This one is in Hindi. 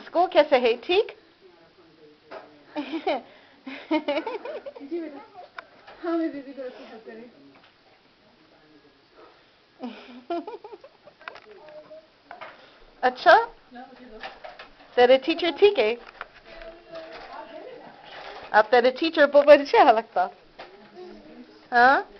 स्कूल कैसे है ठीक जी बेटा हाँ मैं अच्छा तेरे टीचर ठीक है अब तेरे टीचर बहुत अच्छा लगता हाँ